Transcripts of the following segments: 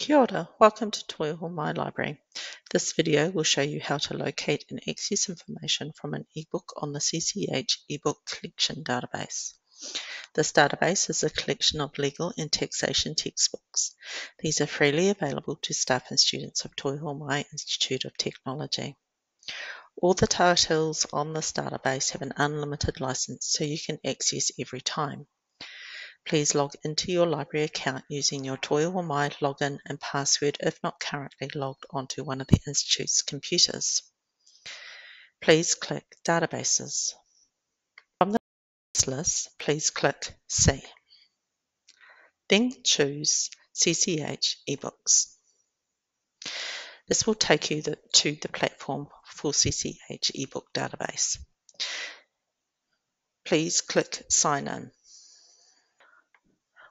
Kia ora, welcome to Toi Ohomai Library. This video will show you how to locate and access information from an ebook on the CCH eBook Collection database. This database is a collection of legal and taxation textbooks. These are freely available to staff and students of Toi Ohomai Institute of Technology. All the titles on this database have an unlimited license so you can access every time. Please log into your library account using your Toi Ohomai login and password if not currently logged onto one of the Institute's computers. Please click Databases. From the list, please click See. Then choose CCH eBooks. This will take you to the platform for CCH eBook database. Please click Sign In.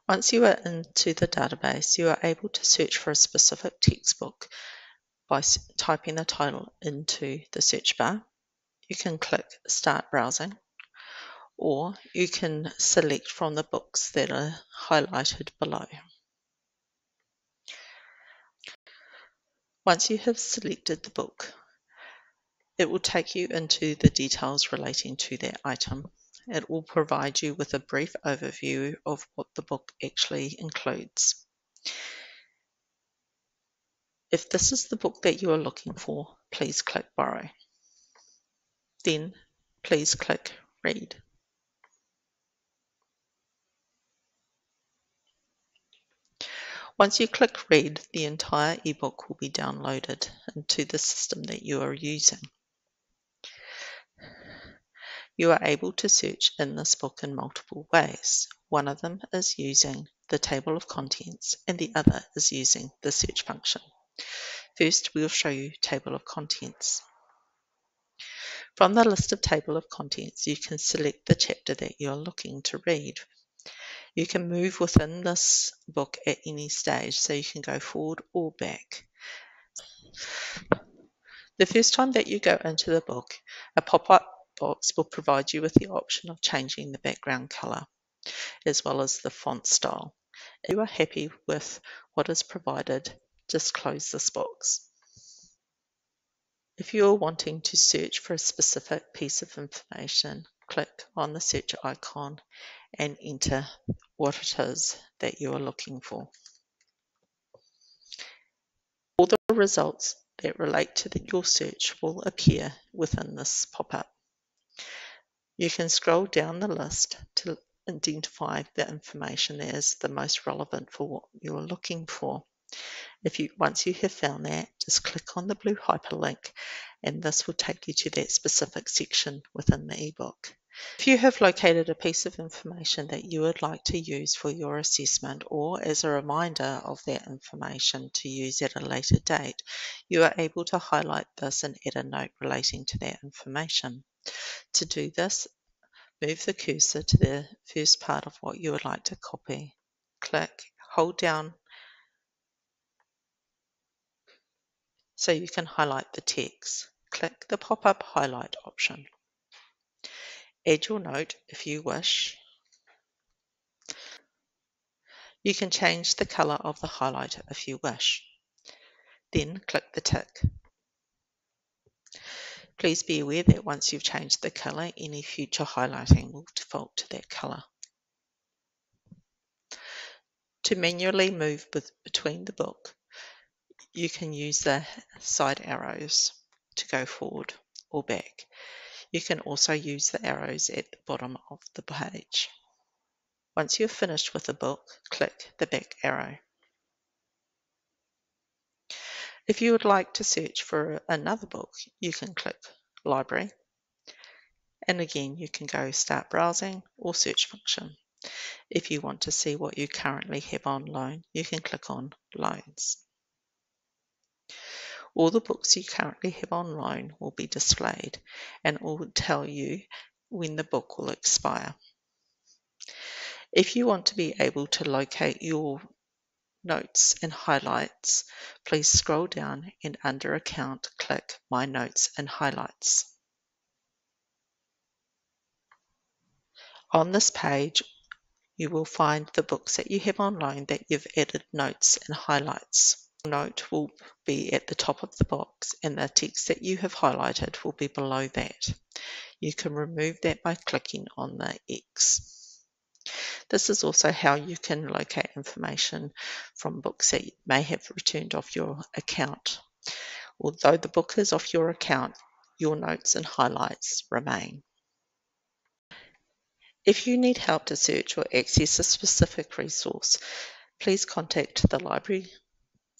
Once you are into the database, you are able to search for a specific textbook by typing the title into the search bar. You can click Start Browsing, or you can select from the books that are highlighted below. Once you have selected the book, it will take you into the details relating to that item. It will provide you with a brief overview of what the book actually includes. If this is the book that you are looking for, please click Borrow. Then please click Read. Once you click Read, the entire ebook will be downloaded into the system that you are using. You are able to search in this book in multiple ways. One of them is using the table of contents and the other is using the search function. First, we'll show you table of contents. From the list of table of contents, you can select the chapter that you're looking to read. You can move within this book at any stage, so you can go forward or back. The first time that you go into the book, a pop-up box will provide you with the option of changing the background color as well as the font style. If you are happy with what is provided, just close this box. If you are wanting to search for a specific piece of information, click on the search icon and enter what it is that you are looking for. All the results that relate to the, your search will appear within this pop-up. You can scroll down the list to identify the information that is the most relevant for what you're looking for. If you once you have found that, just click on the blue hyperlink and this will take you to that specific section within the ebook. If you have located a piece of information that you would like to use for your assessment or as a reminder of that information to use at a later date, you are able to highlight this and add a note relating to that information. To do this, move the cursor to the first part of what you would like to copy. Click, hold down so you can highlight the text. Click the pop-up highlight option. Add your note if you wish. You can change the color of the highlighter if you wish. Then click the tick. Please be aware that once you've changed the color, any future highlighting will default to that color. To manually move between the book, you can use the side arrows to go forward or back. You can also use the arrows at the bottom of the page. Once you're finished with the book, click the back arrow. If you would like to search for another book, you can click Library. And again, you can go Start Browsing or Search function. If you want to see what you currently have on loan, you can click on Loans. All the books you currently have on loan will be displayed and it will tell you when the book will expire. If you want to be able to locate your Notes and Highlights, please scroll down and under Account click My Notes and Highlights. On this page, you will find the books that you have on loan that you've added notes and highlights. Note will be at the top of the box and the text that you have highlighted will be below that. You can remove that by clicking on the X. This is also how you can locate information from books that may have returned off your account. Although the book is off your account, your notes and highlights remain. If you need help to search or access a specific resource, please contact the library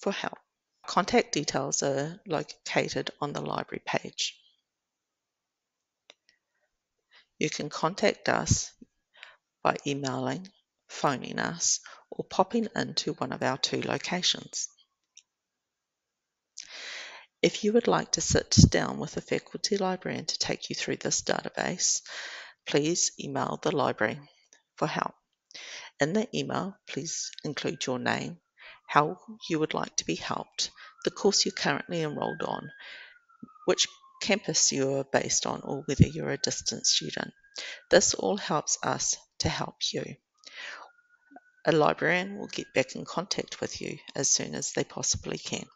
for help. Contact details are located on the library page. You can contact us by emailing, phoning us, or popping into one of our two locations. If you would like to sit down with a faculty librarian to take you through this database, please email the library for help. In the email, please include your name, how you would like to be helped, the course you're currently enrolled on, which campus you are based on, or whether you're a distance student. This all helps us to help you. A librarian will get back in contact with you as soon as they possibly can.